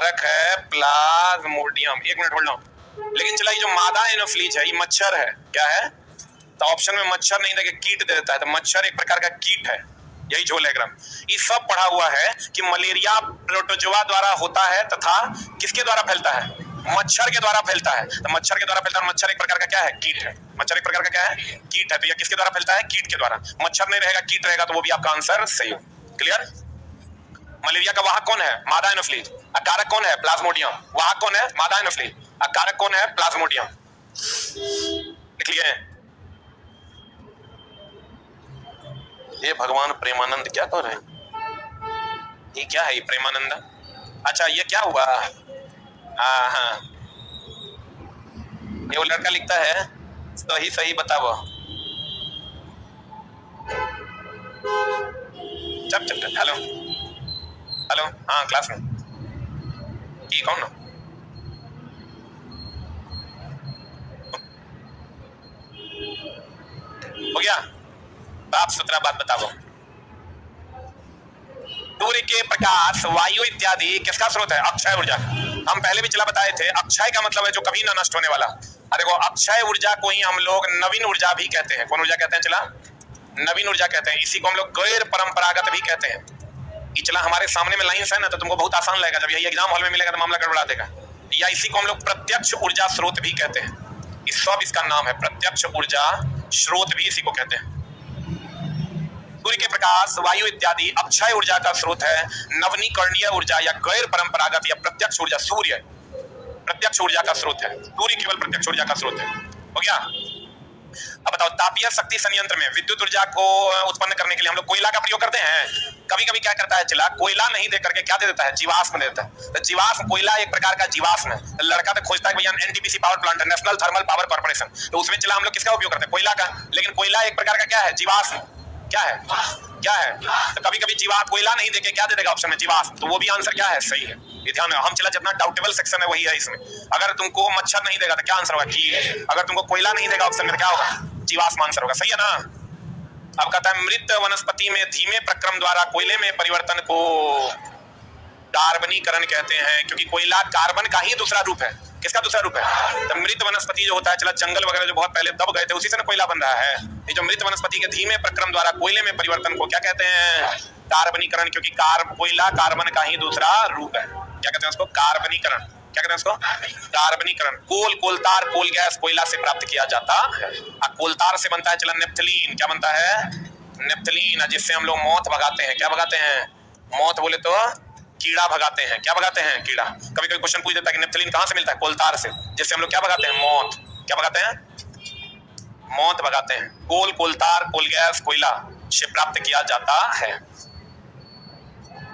कारक है प्लाज्मोडियम एक मिनट होल्ड ऑन लेकिन चला, ये जो मादा एनोफ्लीज है, ये मच्छर है। क्या है? तो ऑप्शन में मच्छर नहीं देखे कीट दे देता है तो मच्छर एक प्रकार का कीट है। यही झोल है, ग्राम। ये सब पढ़ा हुआ है कि मलेरिया प्रोटोजोआ द्वारा होता है तथा किसके द्वारा फैलता है? मच्छर के द्वारा फैलता है। तो मच्छर के द्वारा फैलता है, मच्छर एक प्रकार का क्या है? कीट है। मच्छर एक प्रकार का क्या है? कीट है। तो यह किसके द्वारा फैलता है? कीट के द्वारा। मच्छर नहीं रहेगा, कीट रहेगा तो वो भी आपका आंसर सही हो। क्लियर मलेरिया का वाहक कौन है? मादा एनोफ्लीज कारक कौन है? प्लाज्मोडियम। वाहक कौन है? मादा एनोफ्लीज कारक कौन है? प्लाज्मोडियम। लिख लिए ये भगवान प्रेमानंद क्या कर रहे हैं? ये क्या है ये प्रेमानंद? अच्छा ये क्या हुआ? हाँ हाँ। ये वो लड़का लिखता है। सही सही बताओ। चप चप। हेलो। हेलो हाँ क्लास में ये कौन ना हो गया साफ़ सुथरा बात बताओ सूर्य के प्रकाश वायु इत्यादि किसका स्रोत है अक्षय ऊर्जा हम पहले भी चला बताए थे अक्षय का मतलब है जो कभी ना नष्ट होने वाला देखो अक्षय ऊर्जा को ही हम लोग नवीन ऊर्जा भी कहते हैं कौन ऊर्जा कहते हैं चला नवीन ऊर्जा कहते हैं इसी को हम लोग गैर परंपरागत भी कहते हैं ये चला, हमारे सामने में लाइन्स है ना तो तुमको बहुत आसान लगेगा। जब यही एग्ज़ाम हॉल में मिलेगा तो मामला गड़बड़ा देगा। या इसी को हम लोग प्रत्यक्ष ऊर्जा स्रोत भी कहते हैं। इस सब इसका नाम है प्रत्यक्ष ऊर्जा स्रोत भी इसी को कहते हैं। सूर्य के प्रकाश, वायु इत्यादि अक्षय ऊर्जा का स्रोत है, नवनीकरणीय ऊर्जा या गैर परंपरागत या प्रत्यक्ष ऊर्जा, सूर्य। प्रत्यक्ष ऊर्जा का स्रोत है। सूर्य केवल प्रत्यक्ष ऊर्जा का स्रोत है। हो गया? अब बताओ, तापीय शक्ति संयंत्र में विद्युत ऊर्जा को उत्पन्न करने के लिए हम लोग कोयला का प्रयोग करते हैं। कभी कभी क्या करता है चिला कोयला नहीं दे करके क्या दे देता है? जीवाश्म दे देता है। तो जीवाश्म, कोयला एक प्रकार का जीवाश्म है। तो लड़का तो खोजता है भैया एनटीपीसी पावर प्लांट है नेशनल थर्मल पावर कॉर्पोरेशन तो उसमें चला हम लोग किसका उपयोग करते हैं? कोयला का। लेकिन कोयला एक प्रकार का क्या है? जीवाश्म। क्या है? क्या है? तो कभी कभी जीवा कोयला नहीं देके क्या दे देगा ऑप्शन में जीवा तो वो भी आंसर क्या है? सही है। ये ध्यान हम चला जितना डाउटेबल सेक्शन है, वही है इसमें। अगर तुमको मच्छर नहीं देगा तो क्या आंसर होगा? की अगर तुमको कोयला नहीं देगा ऑप्शन में तो क्या होगा? जीवाश्म आंसर होगा। सही है ना? अब कहता है, मृत वनस्पति में धीमे प्रक्रम द्वारा कोयले में परिवर्तन को कार्बनीकरण कहते हैं, क्योंकि कोयला कार्बन का ही दूसरा रूप है। किसका दूसरा रूप है? तो मृत वनस्पति जो होता है, चला जंगल वगैरह जो बहुत पहले दब गए थे, उसी से ना कोयला बन रहा है। ये जो मृत वनस्पति के धीमे प्रक्रम द्वारा कोयले में परिवर्तन को क्या कहते हैं? कार्बनीकरण, क्योंकि कार, कोयला कार्बन का ही दूसरा रूप है। क्या कहते हैं उसको? कार्बनीकरण। क्या कहते हैं उसको? कार्बनीकरण। कोल, कोलतार, कोल गैस कोयला से प्राप्त किया जाता है। कोलतार से बनता है, चला नेप्थलीन। क्या बनता है? नेप्थलीन, जिससे हम लोग मौत भगाते हैं। क्या भगाते हैं? मौत बोले तो कीड़ा भगाते हैं। क्या भगाते हैं कीड़ा? कभी कभी क्वेश्चन पूछ देता है कि कहाँ से मिलता है? कोलतार से। जिससे हम लोग क्या भगाते हैं? मौत। क्या भगाते हैं? मौत भगाते हैं। कोल, कोलतार कोल गैस कोयला से प्राप्त किया जाता है।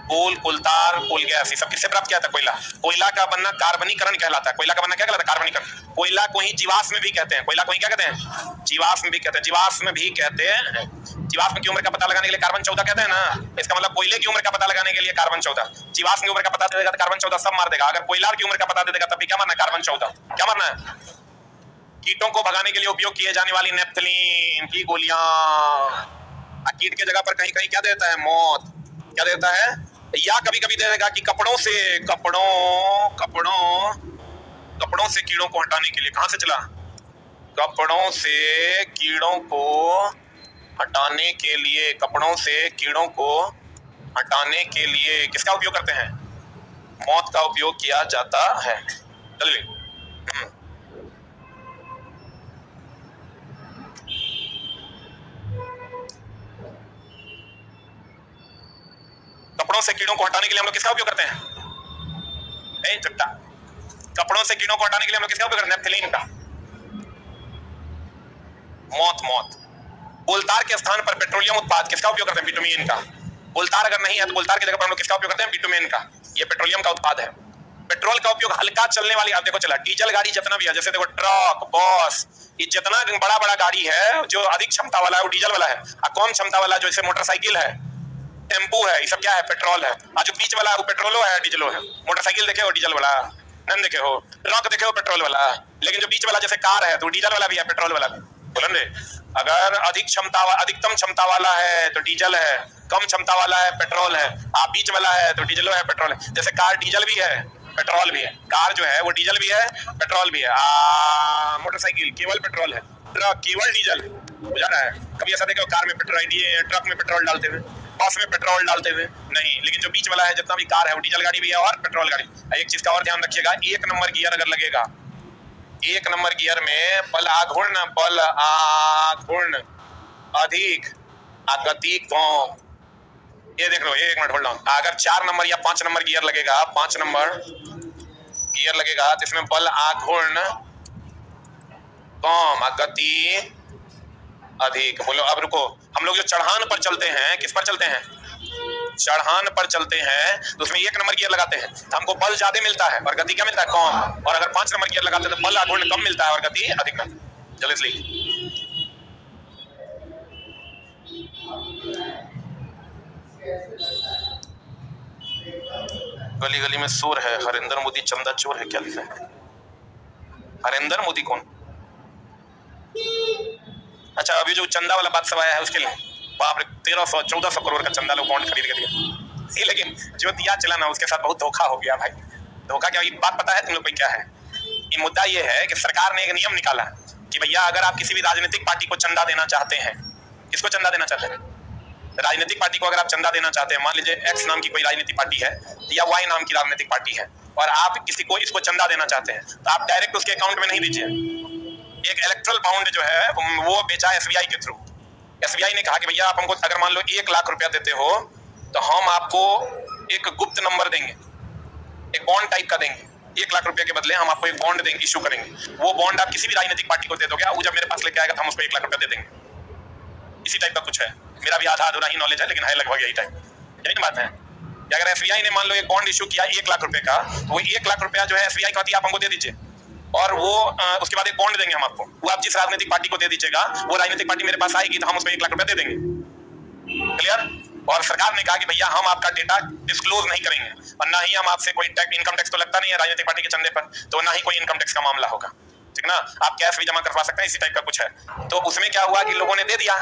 कोल कोलतार कोल गैस सब किससे प्राप्त किया था? कोयला। कोयला का बनना कार्बनीकरण कहलाता है। कोयला का बनना क्या कहलाता है? कार्बनीकरण। कोयला को ही जीवाश्म भी कहते हैं। कोयला को ही क्या कहते हैं? जीवाश्म भी कहते हैं। जीवाश्म भी कहते हैं। जीवाश्म की उम्र का पता लगाने के लिए कार्बन चौदह कहते हैं ना? इसका मतलब कोयले की उम्र का पता लगाने के लिए कार्बन चौदह। जीवाश्म की उम्र का पता देगा तो कार्बन चौदह सब मार देगा। अगर कोयला की उम्र का पता देगा तब भी क्या मारना कार्बन चौदह। क्या मारना है? कीटों को भगाने के लिए उपयोग किए जाने वाली नेप्थलीन की गोलियाँ। कीट के जगह पर कहीं कहीं क्या देता है? मौत। क्या देता है? या कभी कभी देगा कि कपड़ों से, कपड़ों कपड़ों कपड़ों से कीड़ों को हटाने के लिए कहाँ से चला? कपड़ों से कीड़ों को हटाने के लिए, कपड़ों से कीड़ों को हटाने के लिए किसका उपयोग करते हैं? मौत का उपयोग किया जाता है। चलिए। कपड़ों से कीड़ों को हटाने के लिए हम लोग किसका उपयोग करते हैं? चट्टा कपड़ों से कीड़ों को हटाने के लिए हम लोग किसका उपयोग करते हैं? नेफ्थलीन का। मौत मौत। कोलतार के स्थान पर पेट्रोलियम उत्पाद किसका उपयोग करते हैं? बिटुमिन का। कोलतार अगर नहीं है तो कोलतार की जगह पर हम लोग किसका उपयोग करते हैं? बिटुमिन का। ये पेट्रोलियम का उत्पाद है। पेट्रोल का उपयोग हल्का चलने वाली, आप देखो, चला। डीजल गाड़ी जितना भी है, जैसे देखो, ट्रक, बस, ये जितना बड़ा बड़ा गाड़ी है, जो अधिक क्षमता वाला है, वो डीजल वाला है। और कम क्षमता वाला जो जैसे मोटरसाइकिल है। टेंपू है, ये सब क्या है? पेट्रोल है। और जो बीच वाला है, वो पेट्रोलो है, डीजलो है। मोटरसाइकिल देखे हो, डीजल वाला? नहीं देखे हो। ट्रक देखे हो, पेट्रोल वाला? लेकिन जो बीच वाला जैसे कार है तो डीजल वाला भी है, पेट्रोल वाला भी। बोलन रे अगर अधिक क्षमता अधिकतम क्षमता वाला है तो डीजल है। कम क्षमता वाला है, पेट्रोल है। आप बीच वाला है तो डीजल है, पेट्रोल है। जैसे कार डीजल भी है, पेट्रोल भी है। कार जो है, वो डीजल भी है, पेट्रोल भी है। मोटरसाइकिल, केवल पेट्रोल है। ट्रक, केवल डीजल। बुझा रहा है। कभी ऐसा देखो कार में पेट्रोल दिए, ट्रक में पेट्रोल डालते हुए, बस में पेट्रोल डालते हुए? नहीं, लेकिन जो बीच वाला है, जितना भी कार है, वो डीजल गाड़ी भी है और पेट्रोल गाड़ी। एक चीज़ का और ध्यान रखिएगा, एक नंबर गियर अगर लगेगा, एक नंबर गियर में बल आघूर्ण बल आघूर्ण, अधिक गति कम ये देख लो एक मिनट होल्ड ऑन अगर चार नंबर या पाँच नंबर गियर लगेगा, पाँच नंबर गियर लगेगा तो इसमें बल आघूर्ण कम गति अधिक। बोलो, अब रुको। हम लोग जो चढ़ान पर चलते हैं, किस पर चलते हैं? चढ़ान पर चलते हैं तो उसमें एक नंबर गियर लगाते हैं। तो हमको बल ज़्यादा मिलता है, और गति क्या मिलता है? कम। और अगर पाँच नंबर गियर लगाते हैं तो बल आघूर्ण कम मिलता है, और गति अधिक मिलता है। चलो इसलिए गली गली में शोर है। हरिंदर मोदी चंदा चोर है, क्या लिखा है? हरिंदर मोदी कौन? अच्छा अभी जो चंदा वाला बात सब आया है उसके लिए। बाप तेरह सौ, चौदह सौ करोड़ का चंदा लोग बॉन्ड खरीद के दिया लेकिन जो दिया चला ना, उसके साथ बहुत धोखा हो गया भाई। धोखा क्या? बात पता है तुम लोग को क्या है? ये मुद्दा ये है कि सरकार ने एक नियम निकाला कि भैया, अगर आप किसी भी राजनीतिक पार्टी को चंदा देना चाहते हैं, किसको चंदा देना चाहते हैं? राजनीतिक पार्टी को अगर आप चंदा देना चाहते हैं, मान लीजिए एक्स नाम की कोई राजनीतिक पार्टी है या वाई नाम की राजनीतिक पार्टी है, और आप किसी को इसको चंदा देना चाहते हैं तो आप डायरेक्ट उसके अकाउंट में नहीं दीजिए एक इलेक्ट्रल बाउंड जो है, वो बेचा एस के थ्रू एस ने कहा कि भैया, आप हमको अगर मान लो एक लाख रुपया देते हो तो हम आपको एक गुप्त नंबर देंगे। एक बॉन्ड टाइप का देंगे। एक लाख रुपया के बदले हम आपको एक बॉन्ड देंगे इशू करेंगे। वो बॉन्ड आप किसी भी राजनीतिक पार्टी को दे दोगे वो जब मेरे पास लेके आएगा तो हम उसको एक लाख रुपया दे देंगे। इसी टाइप का कुछ है। मेरा भी आधा अधूरा ही नॉलेज है, लेकिन है लगभग यही टाइप यही बात है। कि अगर एफबीआई ने मान लो एक बॉन्ड इशू किया एक लाख रुपए का तो वो एक लाख रुपया जो है एफबीआई कहती है आप हमको दे दीजिए। और वो आ, उसके बाद एक बॉन्ड देंगे हम आपको। वो आप जिस राजनीतिक पार्टी को दे दीजिएगा वो राजनीतिक पार्टी मेरे पास आएगी तो हम उसको एक लाख रुपया दे देंगे। क्लियर और सरकार ने कहा कि भैया हम आपका डेटा डिस्क्लोज नहीं करेंगे। और ना ही हम आपसे कोई टैक्स इनकम टैक्स तो लगता नहीं है राजनीतिक पार्टी के चंदे पर तो ना ही कोई इनकम टैक्स का मामला होगा। ठीक ना? आप कैश भी जमा करवा सकते हैं इसी टाइप का कुछ है। तो उसमें क्या हुआ कि लोगों ने दे दिया।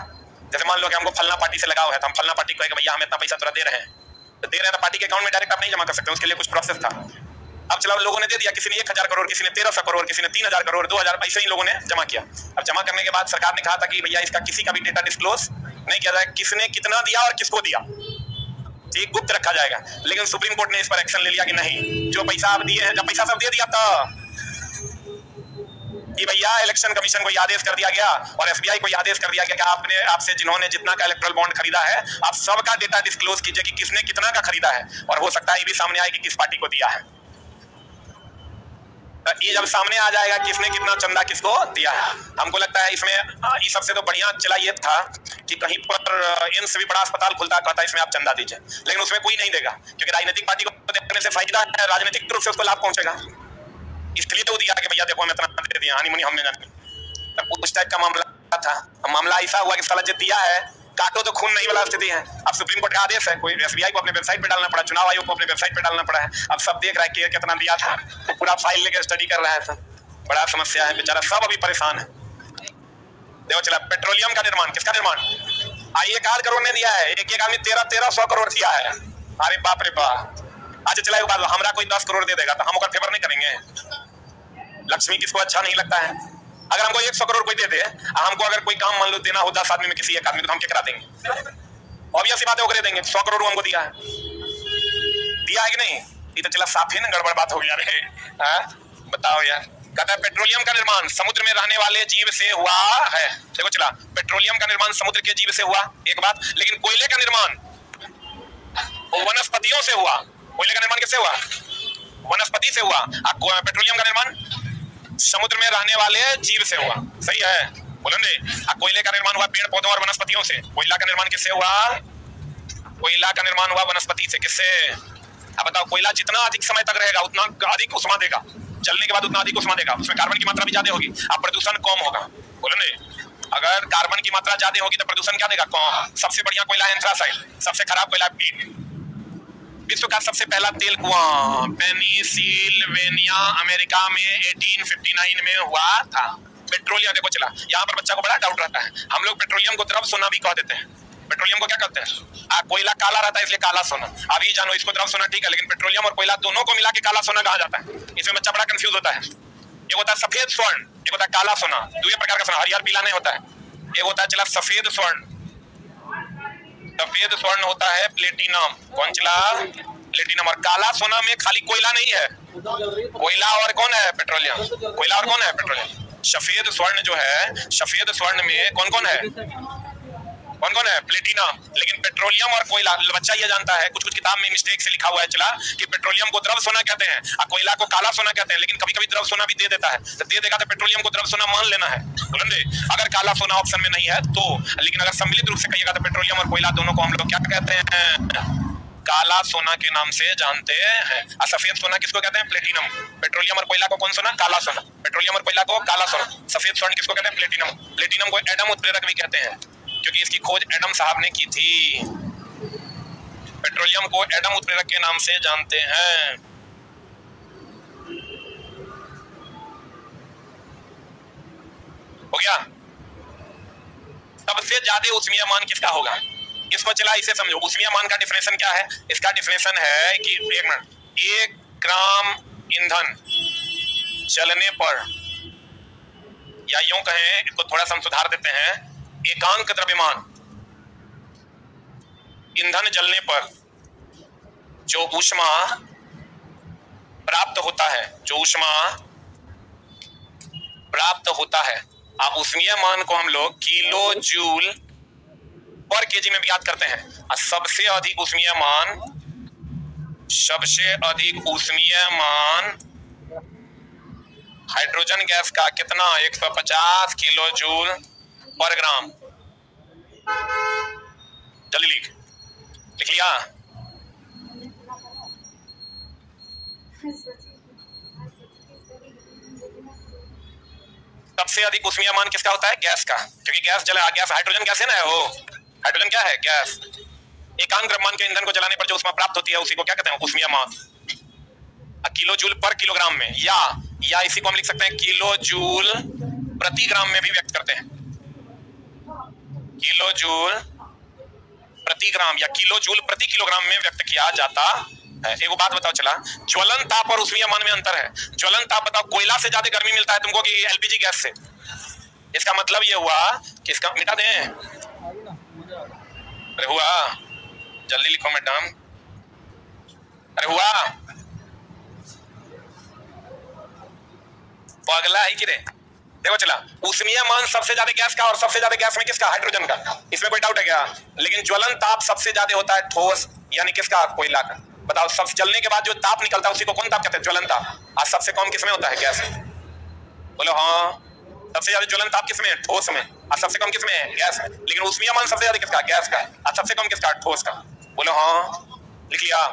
जैसे मान लो कि हमको फलना पार्टी से लगाव है तो हम फलना पार्टी को भैया हम इतना पैसा थोड़ा दे रहे हैं। तो दे रहे हैं तो पार्टी के अकाउंट में डायरेक्ट आप नहीं जमा कर सकते उसके लिए कुछ प्रोसेस था। अब चलो लोगों ने दे दिया, किसी ने एक हज़ार करोड़, किसी ने तेरह सौ करोड़, किसी ने तीन हज़ार करोड़, दो हज़ार, ऐसे ही लोगों ने जमा किया। अब जमा करने के बाद सरकार ने कहा था कि भैया इसका किसी का भी डेटा डिस्क्लोज नहीं किया जाए। किसने कितना दिया और किसको दिया? ठीक, गुप्त रखा जाएगा। लेकिन सुप्रीम कोर्ट ने इस पर एक्शन ले लिया कि नहीं। जो पैसा आप दिए हैं, जब पैसा सब दे दिया था। कि भैया इलेक्शन कमीशन को आदेश कर दिया गया और एफबीआई को आदेश कर दिया गया कि आपने, आपसे जिन्होंने जितना का इलेक्ट्रल बॉन्ड खरीदा है, आप सबका डेटा डिस्क्लोज कीजिए कि किसने कितना का खरीदा है। और हो सकता है ये भी सामने आए कि किस पार्टी को दिया है। ये जब सामने आ जाएगा किसने कितना चंदा किसको दिया है। हमको लगता है इसमें ये सबसे तो बढ़िया चला ये था कि कहीं पर एम्स भी बड़ा अस्पताल खुलता कहता इसमें आप चंदा दीजिए। लेकिन उसमें कोई नहीं देगा, क्योंकि राजनीतिक पार्टी को देने से फ़ायदा है, राजनीतिक रूप से उसको लाभ पहुंचेगा। इसलिए तो दिया कि भैया देखो, हम इतना दे दिया हानि मुनि हमने उस टाइप का मामला था। मामला ऐसा हुआ कि साला दिया है काटो तो खून नहीं वाला स्थिति है। अब सुप्रीम कोर्ट का आदेश है, कोई एसबीआई को अपने वेबसाइट पे डालना पड़ा, चुनाव आयोग को अपने वेबसाइट पे डालना पड़ा है। अब सब देख रहा है कि कितना दिया था। पूरा फ़ाइल लेकर स्टडी कर रहा है सब। बड़ा समस्या है, बेचारा सब अभी परेशान है। देखो, चला, पेट्रोलियम का निर्माण, किसका निर्माण? आई एक आध करोड़ ने दिया है। एक एक आदमी तेरह तेरह सौ करोड़ दिया है। अरे बाप रे बाप। अच्छा चला बात हमारा कोई दस करोड़ दे देगा तो हम फेवर नहीं करेंगे। लक्ष्मी किसको अच्छा नहीं लगता है? अगर हमको एक सौ करोड़ कोई दे दे हमको अगर कोई काम मान लो देना हो दस आदमी में किसी एक आदमी तो हम क्या देंगे? ऑब्वियस बात है दे देंगे। सौ करोड़ हमको दिया है। दिया है कि नहीं? ये तो चला साफ़ ही ना गड़बड़ बात हो गया रे हाँ? बताओ यार। कहता है पेट्रोलियम का निर्माण समुद्र में रहने वाले जीव से हुआ है। देखो चला, पेट्रोलियम का निर्माण समुद्र के जीव से हुआ, एक बात। लेकिन कोयले का निर्माण वनस्पतियों से हुआ। कोयले का निर्माण किससे हुआ? वनस्पति से हुआ। पेट्रोलियम का निर्माण समुद्र में रहने वाले जीव से हुआ। सही है। बोलो ने। कोयले का निर्माण हुआ पेड़ पौधों और वनस्पतियों से। कोयला का निर्माण किससे हुआ? कोयला का निर्माण हुआ वनस्पति से। किससे? अब बताओ, कोयला जितना अधिक समय तक रहेगा, उतना अधिक उष्मा देगा। जलने के बाद उतना अधिक उष्मा देगा। उसमें कार्बन की मात्रा भी ज़्यादा होगी। अब प्रदूषण कम होगा। बोलो अगर कार्बन की मात्रा ज़्यादा होगी तो प्रदूषण क्या देगा? कौन? सबसे बढ़िया कोयला है एंथ्रासाइड सबसे खराब कोयला पीट विश्व का सबसे पहला तेल कुआँ, पेनिसिल्वेनिया, अमेरिका में 1859 में हुआ था। पेट्रोलियम देखो, चला। यहाँ पर बच्चा को बड़ा डाउट रहता है। हम लोग पेट्रोलियम को द्रव सोना भी कह देते हैं। पेट्रोलियम को क्या कहते हैं? कोयला काला रहता है, इसलिए काला सोना। अभी जानो, इसको द्रव सोना ठीक है, लेकिन पेट्रोलियम और कोयला दोनों को मिला के काला सोना कहा जाता है। इसमें बच्चा बड़ा कंफ्यूज होता है। एक होता है सफ़ेद स्वर्ण, एक होता है काला सोना। दो प्रकार का सोना, हरियर पीला नहीं होता है। एक होता है, चला, सफ़ेद स्वर्ण। सफ़ेद स्वर्ण होता है, प्लेटिनम। कौन चला? प्लेटिनम और काला सोना में खाली कोयला नहीं है। कोयला और कौन है? पेट्रोलियम। कोयला और कौन है? पेट्रोलियम। सफ़ेद स्वर्ण जो है, सफ़ेद स्वर्ण में कौन कौन है? कौन कौन है? प्लेटिनम लेकिन पेट्रोलियम और कोयला, बच्चा ये जानता है कुछ कुछ किताब में मिस्टेक से लिखा हुआ है चला, कि पेट्रोलियम को द्रव सोना कहते हैं और कोयला को काला सोना कहते हैं, लेकिन कभी कभी द्रव सोना भी दे देता है। तो दे देगा तो पेट्रोलियम को द्रव सोना मान लेना है। बुलंदे अगर काला सोना ऑप्शन में नहीं है तो लेकिन अगर सम्मिलित रूप से कहिएगा तो पेट्रोलियम और कोयला दोनों को हम लोग क्या कहते हैं? काला सोना के नाम से जानते हैं। और सफ़ेद सोना किसको कहते हैं? प्लेटिनम पेट्रोलियम और कोयला को कौन सोना? काला सोना। पेट्रोलियम और कोयला को काला सोना। सफ़ेद स्वर्ण किसको कहते हैं? प्लेटिनम प्लेटिनम को एडम उत्प्रेरक भी कहते हैं। क्योंकि इसकी खोज एडम साहब ने की थी। पेट्रोलियम को एडम उत्प्रेरक के नाम से जानते हैं। हो गया? सबसे ज़्यादा उष्मीय मान किसका होगा? इसको चला इसे समझो। उष्मीय मान का डिफिनेशन क्या है? इसका डिफिनेशन है कि एक मिनट, एक ग्राम ईंधन चलने पर, या यूँ कहें, इसको थोड़ा सा हम सुधार देते हैं। एकांक द्रव्यमान। ईंधन जलने पर जो ऊष्मा प्राप्त होता है, जो ऊष्मा प्राप्त होता है आप उष्मीय मान को हम लोग किलो जूल पर केजी में ज्ञात करते हैं। और सबसे अधिक उष्मीय मान, सबसे अधिक उष्मीय मान हाइड्रोजन गैस का कितना? 150 किलो जूल। पर ग्राम। जल्दी लिख। लिख लिया? सबसे अधिक उष्मीय मान किसका होता है? गैस का। क्योंकि गैस जला, गैस हाइड्रोजन गैस है ना, वो। हाइड्रोजन क्या है? गैस। एकांक द्रव्यमान के ईंधन को जलाने पर जो उष्मा प्राप्त होती है, उसी को क्या कहते हैं? उष्मीय मान। किलो जूल पर किलोग्राम में। या या इसी को हम लिख सकते हैं किलो जूल प्रति ग्राम में भी व्यक्त करते हैं। किलो जूल प्रति ग्राम या किलो जूल प्रति किलोग्राम में व्यक्त किया जाता है। एक बात बताओ चला। ज्वलन ताप और उष्मीय मान में अंतर है। ज्वलन ताप बताओ, कोयला से ज़्यादा गर्मी मिलता है तुमको कि एलपीजी गैस से? इसका मतलब ये हुआ कि इसका मिटा दें। अरे हुआ। जल्दी लिखो मैडम। अरे हुआ। पगला ही कि रे देखो चला उष्मीय मान सबसे ज़्यादा गैस का और सबसे ज़्यादा गैस में किसका? हाइड्रोजन का। इसमें कोई डाउट है क्या? लेकिन ज्वलन ताप सबसे ज़्यादा होता है ठोस, यानी किसका? कोयला का। बताओ, सब जलने के बाद जो ताप निकलता है, उसी को कौन ताप कहते हैं? ज्वलन ताप। आज सबसे कम किसमें होता है? गैस बोलो हाँ। सबसे ज़्यादा ज्वलन ताप किसमें है? ठोस में। और सबसे कम किसमें है? गैस में। लेकिन उष्मीय मान सबसे ज़्यादा किसका? गैस का और सबसे कम किसका? ठोस का। बोलो हाँ। लिख लिया।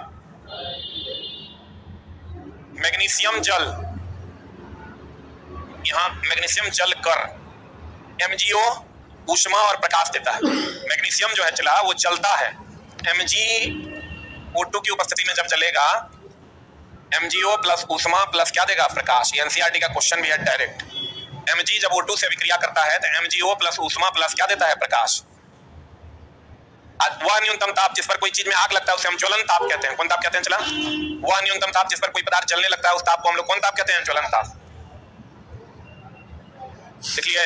मैग्नीशियम जल। यहाँ मैग्नीशियम जल कर एमजीओ ऊष्मा और प्रकाश देता है। मैग्नीशियम जो है चला, वो जलता है। एमजी O2 की उपस्थिति में जब चलेगा MgO प्लस ऊष्मा प्लस क्या देगा? प्रकाश। एनसीआरटी का क्वेश्चन भी है डायरेक्ट Mg जब O2 से विक्रिया करता है तो MgO प्लस ऊष्मा प्लस क्या देता है? प्रकाश। वह न्यूनतम ताप, जिस पर कोई चीज़ में आग लगता है, उसे हम ज्वलन ताप कहते हैं। कौन ताप कहते हैं चला? वह न्यूनतम ताप, जिस पर कोई पदार्थ जलने लगता है, उस ताप को हम लोग कौन ताप कहते हैं? ज्वलन ताप। देखिए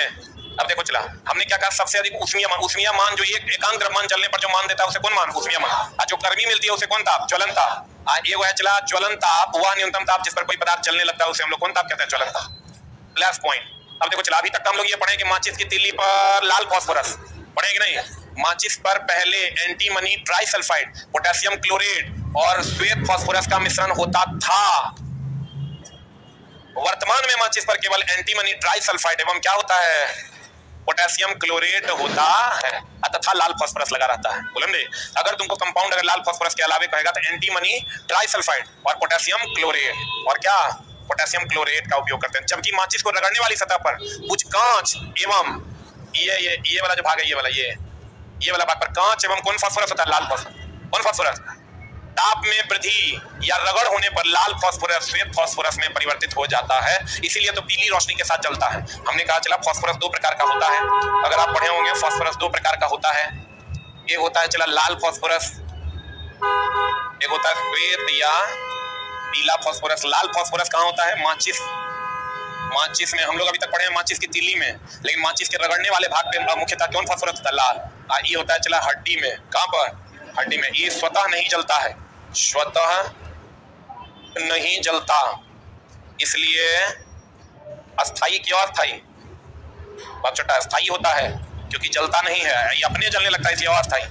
अब देखो चला। हमने क्या कहा? सबसे अधिक उष्मीय मान उष्मीय मान जो एक एकांक द्रव्यमान जलने पर जो मान देता है, उसे कौन मान? उष्मीय मान। और जो गर्मी मिलती है, उसे कौन ताप? ज्वलन ताप। ये है चला, ज्वलन ताप वह न्यूनतम ताप जिस पर कोई पदार्थ जलने लगता है, उसे हम लोग कौन ताप कहते हैं? ज्वलन ताप। लास्ट पॉइंट अब देखो चला, अभी तक हम लोग ये पढ़े कि माचिस की तिल्ली पर लाल फॉस्फोरस पढ़े कि नहीं? माचिस पर पहले एंटीमनी ट्राइसल्फाइड पोटेशियम क्लोरेट और श्वेत फॉस्फोरस का मिश्रण होता था। वर्तमान में माचिस पर केवल एंटीमनी ट्राइसल्फाइड एवं क्या होता है? पोटेशियम क्लोरेट होता है। तथा लाल फॉस्फोरस लगा रहता है। बोलेंगे अगर तुमको कंपाउंड अगर लाल फॉस्फोरस के अलावे कहेगा तो एंटीमनी ट्राइसल्फाइड और पोटेशियम क्लोरेट और क्या? पोटेशियम क्लोरेट का उपयोग करते हैं। जबकि माचिस को रगड़ने वाली सतह पर कुछ कांच एवं ये ये ये वाला जो भाग है, ये वाला, ये ये वाला भाग पर कांच एवं कौन फॉस्फोरस होता है? लाल फॉस्फोरस कौन फॉस्फोरस ताप में वृद्धि या रगड़ होने पर लाल फॉस्फोरस श्वेत फॉस्फोरस में परिवर्तित हो जाता है। इसीलिए तो पीली रोशनी के साथ जलता है। हमने कहा, चला फॉस्फोरस दो प्रकार का होता है। अगर आप पढ़े होंगे, फॉस्फोरस दो प्रकार का होता है। एक होता है, चला लाल फॉस्फोरस। एक होता है श्वेत या पीला फॉस्फोरस। लाल फॉस्फोरस कहाँ होता है? माचिस। माचिस में। हम लोग अभी तक पढ़े हैं माचिस की तीली में। लेकिन माचिस के रगड़ने वाले भाग पे मुख्यतः कौन फॉस्फोरस होता है? लाल। ये होता है, चला हड्डी में। कहाँ पर? हड्डी में। ये स्वतः नहीं जलता है। स्वतः नहीं जलता। इसलिए अस्थाई क्यों अस्थाई छोटा अस्थाई होता है, क्योंकि जलता नहीं है, ये अपने जलने लगता है, इसलिए अस्थाई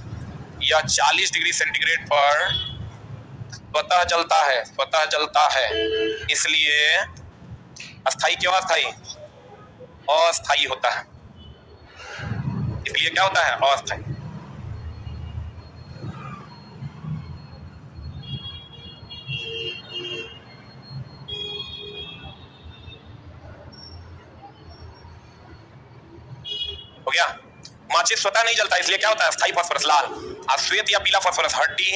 यह 40 डिग्री सेंटीग्रेड पर स्वतः जलता है, स्वतः जलता है। इसलिए अस्थाई क्यों अस्थाई अस्थाई होता है। इसलिए क्या होता है? अस्थाई हो गया माचिस स्वतः नहीं जलता इसलिए क्या होता है? स्थायी फॉस्फोरस लाल और श्वेत या पीला फॉस्फोरस हड्डी,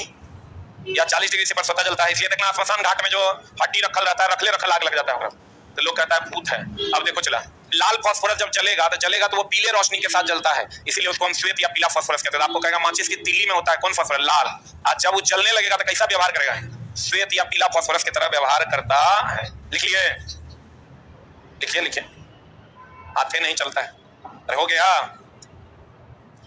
या 40 डिग्री से पर स्वतः जलता है, इसलिए देखना स्मशान घाट में जो हड्डी रखल रहता है, रखले रखल आग लग जाता है तो लोग कहता है, भूत है, अब देखो चला। लाल फॉस्फोरस जब जलेगा तो जलेगा तो वो पीले रोशनी के साथ जलता है, इसीलिए उसको हम श्वेत या पीला फॉस्फोरस कहते हैं। आपको कहेगा, माचिस की तिल्ली में होता है, कौन फॉस्फोरस लाल। आज जब वो जलने लगेगा तो कैसा व्यवहार करेगा? श्वेत या पीला फॉस्फोरस की तरह व्यवहार करता है। लिखिए लिखिए लिखिए। हाथे नहीं चलता है। हो गया।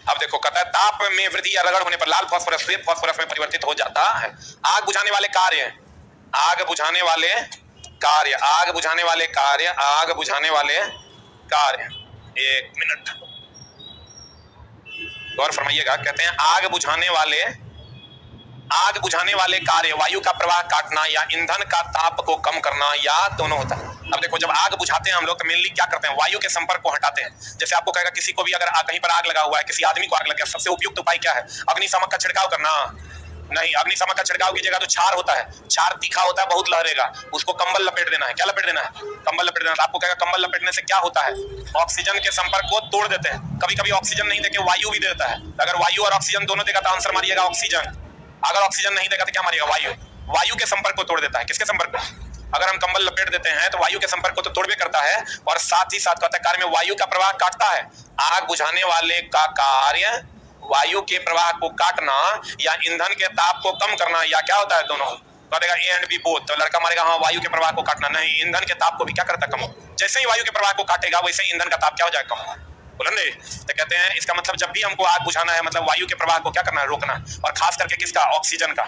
अब देखो, कहता है, ताप में वृद्धि या रगड़ होने पर लाल फॉस्फोरस श्वेत फॉस्फोरस में परिवर्तित हो जाता है। आग बुझाने वाले कार्य। आग बुझाने वाले कार्य। आग बुझाने वाले कार्य। आग बुझाने वाले कार्य। एक मिनट। गौर फरमाइएगा, कहते हैं, आग बुझाने वाले आग बुझाने वाले कार्य, वायु का प्रवाह काटना या ईंधन का ताप को कम करना, या दोनों होता है। अब देखो, जब आग बुझाते हैं हम लोग मेनली क्या करते हैं? वायु के संपर्क को हटाते हैं। जैसे आपको कहेगा, किसी को भी अगर कहीं पर आग लगा हुआ है, किसी आदमी को आग लग गया, सबसे उपयुक्त उपाय क्या है? अग्निशामक का छिड़काव करना। नहीं अग्निशामक का छिड़काव कीजिएगा तो छार होता है। छार तीखा होता है, बहुत लहरेगा। उसको कंबल लपेट देना है। क्या लपेट देना है? कंबल लपेट देना आपको कहेगा, कंबल लपेटने से क्या होता है? ऑक्सीजन के संपर्क को तोड़ देते हैं। कभी कभी ऑक्सीजन नहीं देके वायु भी देता है। अगर वायु और ऑक्सीजन दोनों देगा तो आंसर मारिएगा ऑक्सीजन। अगर ऑक्सीजन नहीं देगा तो क्या मारिएगा वायु। वायु के संपर्क को तोड़ देता है। किसके संपर्क को? अगर हम कंबल लपेट देते हैं तो वायु के संपर्क को तो तोड़बे करता है और साथ ही साथ कहता है, कार्य में वायु का प्रवाह काटता है। आग बुझाने वाले का कार्य वायु के प्रवाह को काटना या ईंधन के ताप को कम करना या क्या होता है दोनों? कहेगा ए एंड बी बोथ तो लड़का मारेगा हाँ वायु के प्रवाह को काटना, नहीं, ईंधन के ताप को भी क्या करता कम जैसे ही वायु के प्रवाह को काटेगा, वैसे ही ईंधन का ताप क्या हो जाएगा, कम बोलेंगे तो कहते हैं, इसका मतलब जब भी हमको आग बुझाना है मतलब वायु के प्रवाह को क्या करना है? रोकना। और खास करके किसका? ऑक्सीजन का।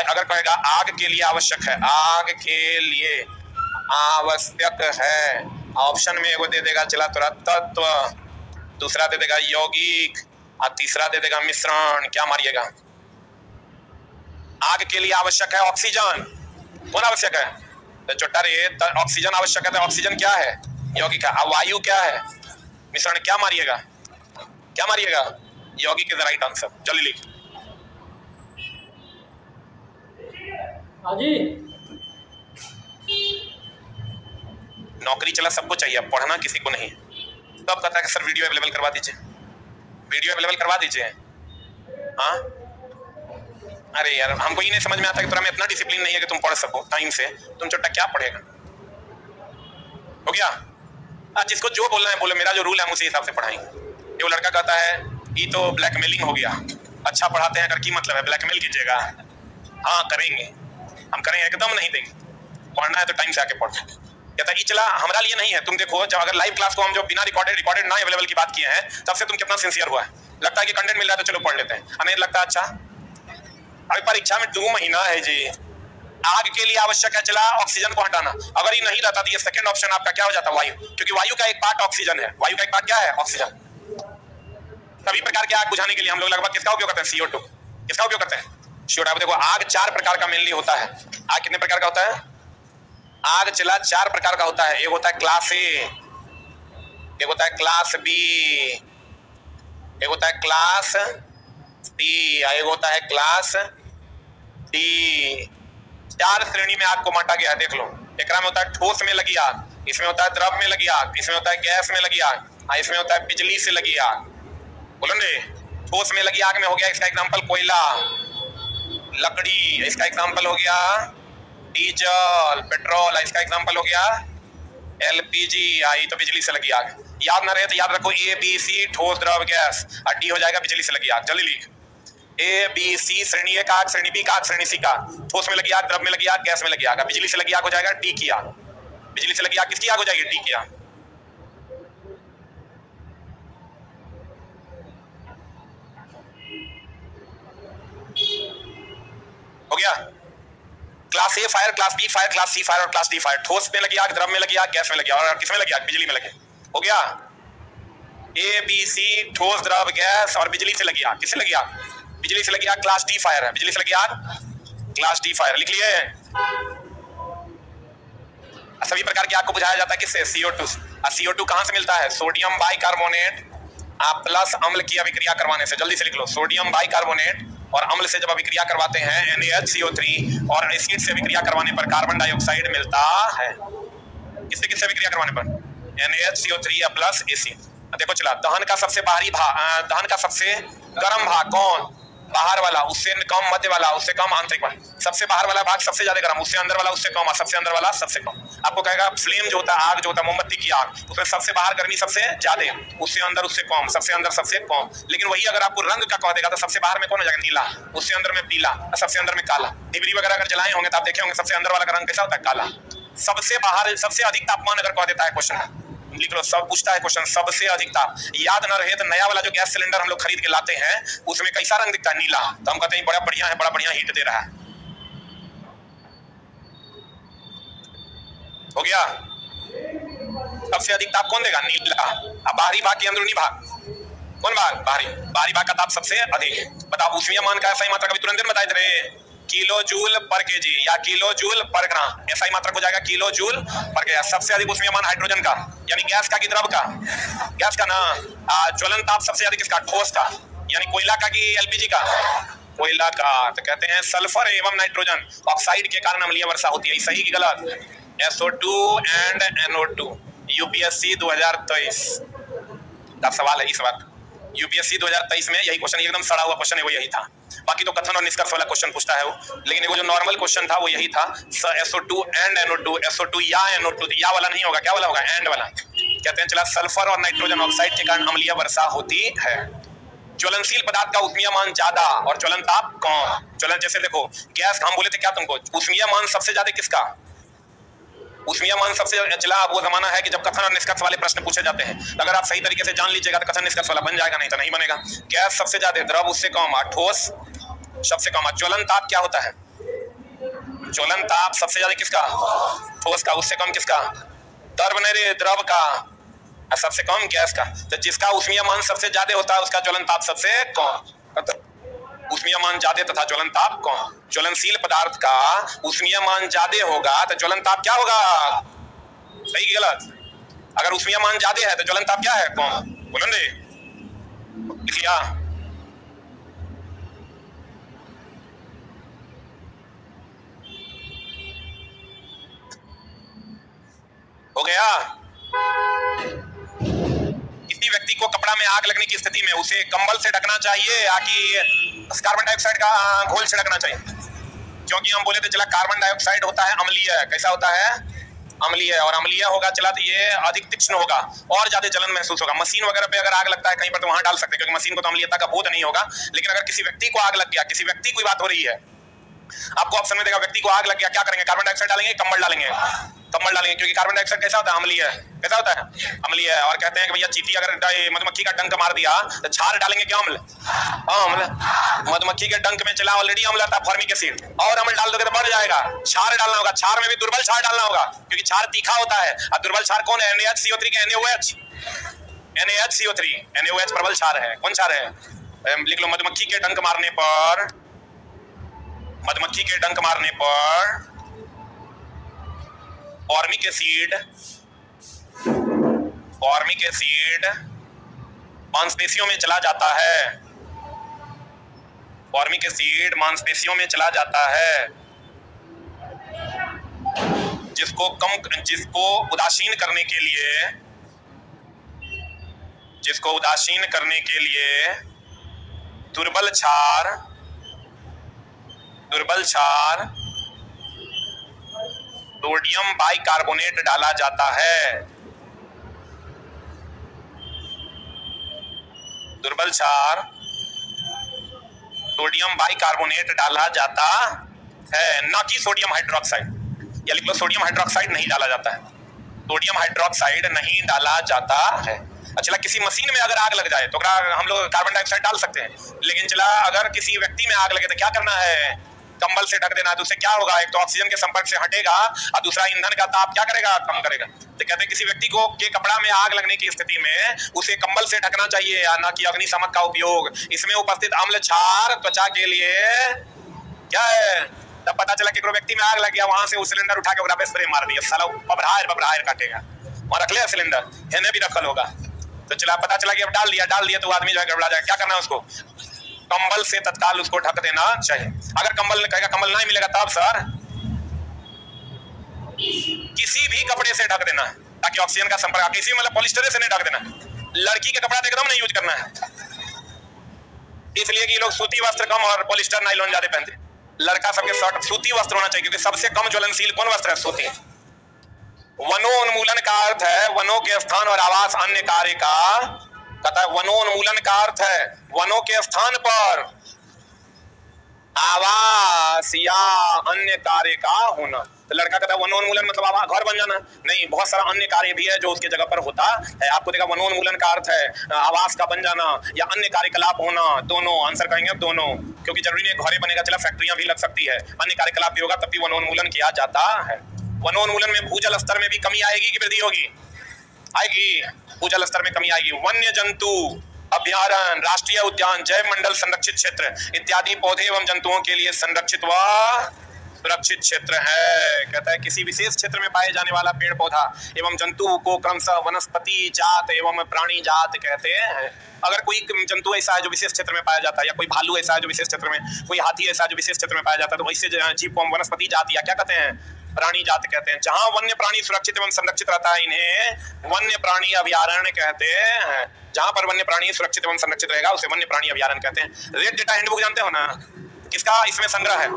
अगर कहेगा, आग के लिए आवश्यक है। आग के लिए आवश्यक है। ऑप्शन में एगो दे देगा, चला तोरा तत्व। दूसरा दे देगा, यौगिक। और तीसरा दे देगा, मिश्रण। क्या मारिएगा? आग के लिए आवश्यक है ऑक्सीजन। कौन आवश्यक है? तो छोटा रे ऑक्सीजन आवश्यक है तो ऑक्सीजन क्या है? यौगिक है। वायु क्या है? मिश्रण क्या मारिएगा? क्या मारिएगा? यौगिक इज़ राइट आंसर जल्दी लिख। हाँ जी। नौकरी चला सबको चाहिए पढ़ना किसी को नहीं। तो अब कहता है कि सर वीडियो अवेलेबल करवा दीजिए। वीडियो अवेलेबल करवा दीजिए। हाँ? अरे यार हमको ये नहीं समझ में आता कि तुरा में इतना डिसिप्लिन नहीं है कि तुम पढ़ सको टाइम से। तुम छोटा क्या पढ़ेगा? हो गया? जिसको जो बोलना है, बोले। मेरा जो रूल है, हम उसी हिसाब से पढ़ाएँगे। वो लड़का कहता है ये तो ब्लैकमेलिंग हो गया। अच्छा पढ़ाते हैं, अगर की मतलब है? ब्लैकमेल कीजिएगा। हाँ करेंगे। हम करेंगे, एकदम नहीं देंगे। पढ़ना है तो टाइम से आके पढ़ो। कहता है चला, हमारा लिए नहीं है। तुम देखो, जब अगर लाइव क्लास को हम जो बिना रिकॉर्डेड रिकॉर्डेड ना अवेलेबल की बात किए हैं, तब से तुम कितना सिंसियर हुआ है? लगता है कि कंटेंट मिल रहा है तो चलो पढ़ लेते हैं। हमें लगता है अच्छा अभी परीक्षा में दो महीना है जी। आग के लिए आवश्यक है चला ऑक्सीजन को हटाना। अगर ये नहीं रहता तो ये सेकंड ऑप्शन आपका क्या हो जाता? वायु। क्योंकि वायु का एक पार्ट ऑक्सीजन है। वायु का एक पार्ट क्या है? ऑक्सीजन सभी प्रकार के आग बुझाने के लिए हम लोग लगभग किसका उपयोग करते हैं? सीओ टू किसका उपयोग करते हैं? सीओ देखो, आग चार प्रकार का मेनली होता है। आग कितने प्रकार का होता है? आग चला चार प्रकार का होता है। एक होता है क्लास ए एक होता है क्लास बी एक होता है क्लास सी एक होता है क्लास डी चार श्रेणी में आग को बांटा गया है देख लो। एक में होता है ठोस में लगी आग इसमें होता है द्रव में लगी आग इसमें होता है गैस में लगी आग हाँ, इसमें होता है बिजली से लगी आग। बोलो ने ठोस में लगी आग में हो गया इसका एग्ज़ाम्पल कोयला। लकड़ी इसका एग्जांपल हो गया डीजल पेट्रोल इसका एग्ज़ाम्पल हो गया एलपीजी आई तो बिजली से लगी आग। याद ना रहे तो याद रखो ए बी सी ठोस द्रव गैस। और डी हो जाएगा बिजली से लगी आग। जल्दी लिख। ए बी सी श्रेणी ए का श्रेणी बी का श्रेणी सी का ठोस में लगी आग, द्रव में लगी आग, गैस में लगी आग। बिजली से लगी आग हो जाएगा डी की आग। बिजली से लगी आग किसकी आग हो जाएगी? डी की आग। हो गया? Class A fire class B fire class C fire और क्लास डी फायर ठोस में लगी आग, द्रव में लगी आग, गैस में लगी आग। और किसमें लगी आग? बिजली में लगे। हो गया? ए बी सी ठोस, द्रव, गैस और बिजली से लगी आग। किससे लगी आग? बिजली से लगी आग क्लास डी फायर है। बिजली से लगी आग क्लास डी फायर लिख लिए? सभी प्रकार की आग को बुझाया जाता है किससे? सीओ टू सीओ टू कहाँ से मिलता है? सोडियम बाइकार्बोनेट प्लस अम्ल की अभिक्रिया करवाने से। जल्दी से लिख लो। सोडियम बाइकार्बोनेट और अम्ल से जब अभिक्रिया करवाते हैं NaHCO3 और एसिड से अभिक्रिया करवाने पर कार्बन डाइऑक्साइड मिलता है। किससे किससे अभिक्रिया करवाने पर? NaHCO3 प्लस एसिड देखो, चला। दहन का सबसे बाहरी भाग दहन का सबसे गर्म भाग कौन? बाहर वाला, उससे कम मध्य वाला, उससे कम आंतरिक वाला। सबसे बाहर वाला भाग सबसे ज़्यादा गर्म, उससे अंदर वाला उससे कम सबसे अंदर वाला सबसे कम। आपको कहेगा, फ्लेम जो होता है, आग जो होता है, मोमबत्ती की आग उसमें सबसे बाहर गर्मी सबसे ज़्यादा उससे अंदर, उससे कम, सबसे अंदर, सबसे कम। लेकिन वही अगर आपको रंग का कह देगा तो सबसे बाहर में कौन हो जाएगा? नीला। उससे अंदर में पीला सबसे अंदर में काला। डिबरी वगैरह अगर जलाए होंगे तो आप देखे होंगे, सबसे अंदर वाला रंग कैसा होता है? काला। सबसे बाहर, सबसे अधिक तापमान अगर कह देता है क्वेश्चन लिख लो सब पूछता है क्वेश्चन सबसे अधिक ताप याद न रहे तो नया वाला जो गैस सिलेंडर हम लोग खरीद के लाते हैं, उसमें कैसा रंग दिखता है? नीला। तो हम कहते हैं, बड़ा बढ़िया है, बड़ा बढ़िया हीट दे रहा है। हो गया? सबसे अधिक ताप कौन देगा? नीला। अब बाहरी भाग की अंदरूनी भाग। कौन भाग? बाहरी। बाहरी भाग का ताप सबसे अधिक बताओ उसमें मान का सही मात्रा कभी तुरंत बताए थे किलो जूल पर केजी या किलो जूल पर ग्राम। ऐसा ही मात्रा हो जाएगा किलो जूल पर के सबसे अधिक उसमें मान हाइड्रोजन का, यानी गैस का कि द्रव का? गैस का ना ज्वलन ताप सबसे अधिक किसका? ठोस का, यानी कोयला का कि एलपीजी का? कोयला का तो कहते हैं सल्फ़र एवं नाइट्रोजन। ऑक्साइड के कारण अम्लीय वर्षा होती है। सही की गलत? SO2 एंड NO2 यूपीएससी 2023 का सवाल है इस वक्त यूपीएससी 2023 में यही क्वेश्चन एकदम सड़ा हुआ क्वेश्चन है, वो यही था। बाकी तो कथन और निष्कर्ष वाला क्वेश्चन पूछता है वो। लेकिन वो जो नॉर्मल क्वेश्चन था, वो यही था SO two and NO two SO two या एनओ टू या वाला नहीं होगा, क्या वाला होगा? एंड वाला। कहते हैं, चला सल्फ़र और नाइट्रोजन ऑक्साइड के कारण अम्लीय वर्षा होती है। ज्वलनशील पदार्थ का उष्मीय मान ज़्यादा और ज्वलन ताप कम। ज्वलन, जैसे देखो, गैस, हम बोले थे क्या तुमको? उष्मीय मान सबसे ज़्यादा किसका? उसमें मान सबसे चला वो जमाना है कि जब कथन और निष्कर्ष वाले प्रश्न पूछे जाते हैं। अगर आप सही तरीके से जान लीजिएगा तो कथन निष्कर्ष वाला बन जाएगा, नहीं तो नहीं बनेगा। गैस सबसे ज़्यादा द्रव, उससे कम ठोस, सबसे कम ज्वलन ताप क्या होता है? ज्वलन ताप सबसे ज़्यादा किसका? ठोस का। उससे कम किसका? द्रव नहीं द्रव का। सबसे कम गैस का। तो जिसका उसमें मान सबसे ज़्यादा होता है, उसका ज्वलन ताप सबसे कम। उष्मीय मान ज़्यादा तथा ज्वलन ताप कौन? ज्वलनशील पदार्थ का उष्मीय मान ज़्यादा होगा तो ज्वलन ताप क्या होगा? सही की गलत? अगर उष्मीय मान ज़्यादा है तो ज्वलन ताप क्या है? कौन? बोलन दे। लिखिया हो गया? व्यक्ति को कपड़ा में आग लगने की स्थिति में उसे कंबल से ढकना चाहिए, या कि कार्बन डाइऑक्साइड का घोल छिड़कना चाहिए? क्योंकि हम बोले थे, चला कार्बन डाइऑक्साइड होता है, अम्लीय कैसा होता है? अम्लीय और अम्लीय होगा, चला तो ये अधिक तीक्ष्ण होगा, और ज़्यादा जलन महसूस होगा। मशीन वगैरह पे अगर आग लगता है, कहीं पर तो वहाँ डाल सकते हैं, क्योंकि मशीन को तो अम्लीयता का बोध नहीं होगा। लेकिन अगर किसी व्यक्ति को आग लग गया, किसी व्यक्ति की बात हो रही है आपको ऑप्शन में देगा, व्यक्ति को आग लग गया, क्या करेंगे? कार्बन डाइऑक्साइड डालेंगे, कंबल डालेंगे। कंबल डालेंगे, क्योंकि कार्बन डाइऑक्साइड कैसा होता है? अम्लीय है। कैसा होता है? अम्लीय है। और कहते हैं कि भैया, चीटी अगर मधुमक्खी का डंक मार दिया तो छार डालेंगे क्या अम्ल? अम्ल। मधुमक्खी के डंक में चला ऑलरेडी अम्ल आता है फॉर्मिक एसिड और अम्ल डाल दोगे तो बढ़ जाएगा। छार डालना होगा। छार में भी दुर्बल छार डालना होगा, क्योंकि छार तीखा होता है। और दुर्बल छार कौन है? NaHCO3 के NaOH NaHCO3 NaOH प्रबल छार है। कौन छार है? लिख लो, मधुमक्खी के डंक मारने पर मधुमक्खी के डंक मारने पर फॉर्मिक एसिड फॉर्मिक एसिड मांसपेशियों में चला जाता है। फॉर्मिक एसिड मांसपेशियों में चला जाता है। जिसको कम, जिसको उदासीन करने के लिए, जिसको उदासीन करने के लिए दुर्बल क्षार दुर्बल क्षार। सोडियम बाइकार्बोनेट डाला जाता है। दुर्बल क्षार। सोडियम बाइकार्बोनेट डाला जाता है। ना कि सोडियम हाइड्रोक्साइड। या लिख लो सोडियम हाइड्रोक्साइड नहीं डाला जाता है। सोडियम हाइड्रोक्साइड नहीं डाला जाता है। चला किसी मशीन में अगर आग लग जाए तो हम लोग कार्बन डाइऑक्साइड डाल सकते हैं। लेकिन चला, अगर किसी व्यक्ति में आग लगे तो क्या करना है? कंबल से ढक देना तो उससे क्या होगा? एक तो ऑक्सीजन के संपर्क से हटेगा, और दूसरा ईंधन का ताप क्या करेगा? कम करेगा। तो कहते हैं, किसी व्यक्ति को के कपड़ा में आग लगने की स्थिति में उसे कंबल से ढकना चाहिए, या ना कि अग्निशमक का उपयोग। इसमें उपस्थित अम्ल क्षार त्वचा के लिए क्या है? तब पता चला कि व्यक्ति में आग लग गया, वहाँ से उस सिलेंडर उठा के स्प्रे मार दिया। साला बबरायर बबरायर काटेगा। वहाँ रख लिया सिलेंडर इन्हें भी रखल होगा। तो चला, पता चला कि अब डाल दिया डाल दिया तो आदमी जो है गड़बड़ा जाए क्या करना है उसको? कंबल से तत्काल उसको ढक देना चाहिए। अगर कंबल कहेगा कंबल नहीं मिलेगा तब, सर, किसी भी कपड़े से ढक देना, ताकि ऑक्सीजन का संपर्क किसी मतलब पॉलिस्टर से नहीं ढक देना। लड़की के कपड़ा तो एकदम नहीं यूज़ करना है। इसलिए कि लोग सूती वस्त्र कम और पॉलिस्टर नाइलॉन ज़्यादा पहनते लड़का सबके शर्ट सूती वस्त्र होना चाहिए, क्योंकि सबसे कम ज्वलनशील कौन वस्त्र है? सूती। वनोन्मूलन का अर्थ है, वनों के स्थान और आवास अन्य कार्य का कहता है वनोन्मूलन का अर्थ है, वनों के स्थान पर। आवास या अन्य कार्य का होना। तो लड़का कहता है वनोन्मूलन मतलब घर बन जाना। नहीं, बहुत सारा अन्य कार्य भी है जो उसके जगह पर होता है। आपको देखा वनोन्मूलन का अर्थ है, आवास का बन जाना या अन्य कार्यकलाप होना। दोनों, आंसर करेंगे दोनों। क्योंकि ज़रूरी नहीं घरे बनेगा, चला, फैक्ट्रियाँ भी लग सकती है। अन्य कार्यकलाप भी होगा, तब भी वनोन्मूलन किया जाता है। वनोन्मूलन में भूजल स्तर में भी कमी आएगी कि वृद्धि होगी? आएगी, भूजल स्तर में कमी आएगी। वन्य जंतु अभ्यारण राष्ट्रीय उद्यान, जैव मंडल, संरक्षित क्षेत्र, इत्यादि पौधे एवं जंतुओं के लिए संरक्षित व सुरक्षित क्षेत्र है। कहता है, किसी विशेष क्षेत्र में पाए जाने वाला पेड़ पौधा एवं जंतु को क्रमशः वनस्पति जात एवं प्राणी जात कहते हैं। अगर कोई जंतु ऐसा है जो विशेष क्षेत्र में पाया जाता है या कोई भालू ऐसा है जो विशेष क्षेत्र में, कोई हाथी ऐसा है जो विशेष क्षेत्र में पाया जाता है तो वैसे जीव को हम वनस्पति जाति या क्या कहते हैं? प्राणी जात कहते हैं। जहाँ वन्य प्राणी सुरक्षित एवं संरक्षित रहता है, इन्हें वन्य प्राणी अभ्यारण्य कहते हैं। जहाँ पर वन्य प्राणी सुरक्षित एवं संरक्षित रहेगा, उसे वन्य प्राणी अभ्यारण्य कहते हैं। रेड डेटा हैंडबुक जानते हो ना? किसका इसमें संग्रह है?